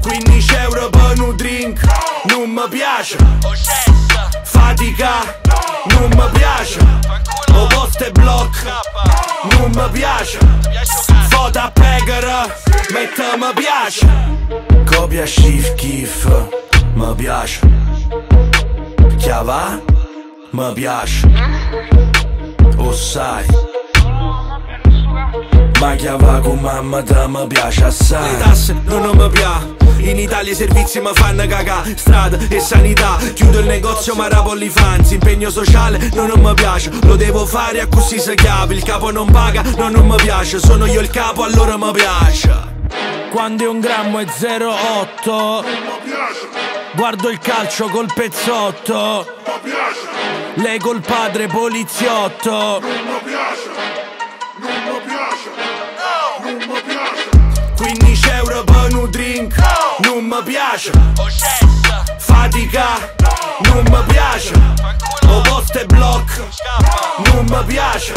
15 euro per un drink, non mi piace. Fatica, non mi piace. O poste block, non mi piace. Foto a pecora, metta mi piace. Copia schif kif, mi piace. Chiava, mi piace. O sai. Ma chiava con mamma te mi piace assai. Le tasse non mi piace in Italia i servizi mi fanno cagà. Strada e sanità Chiudo il negozio ma rapo fanzi. Impegno sociale non mi piace Lo devo fare a così si chiave. Il capo non paga no non mi piace. Sono io il capo allora mi piace. Quando è un grammo è 0,8 Guardo il calcio col pezzotto. Lei col padre poliziotto mi piace. Fatica Non mi piace. O poste block. Non mi piace.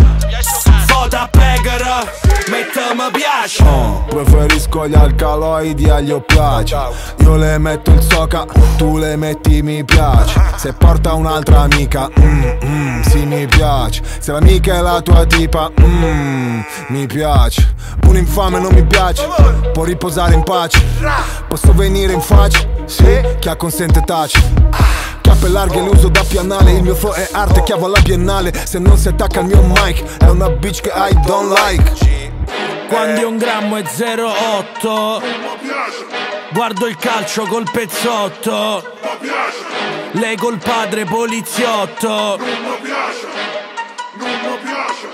Foto a pecora Metta mi piace. Oh, preferisco gli alcaloidi agli oppiaci Io le metto il soca, tu le metti mi piace. Se porta un'altra amica, mm, mm, sì mi piace. Se l'amica è la tua tipa, mm, mi piace. Un infame non mi piace, può riposare in pace. Posso venire in faccia, sì, chi acconsente tace Chiappe larghe l'uso da pianale. Il mio flow è arte, chiavo alla biennale. Se non si attacca al mio mic È una bitch che I don't like. Quando è un grammo è 0,8 Mi piace, Guardo il calcio col pezzotto. Lei col padre poliziotto. non mi piace, non mi piace,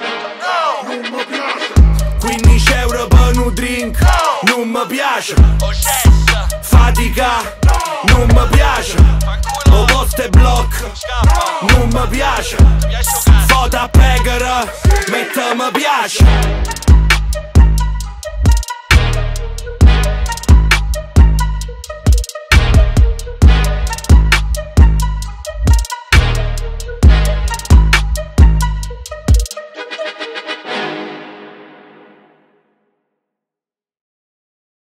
non mi piace. 15 euro per un drink Non mi piace. Fatica Non mi piace Non mi piace. Foto a pecora Metta mi piace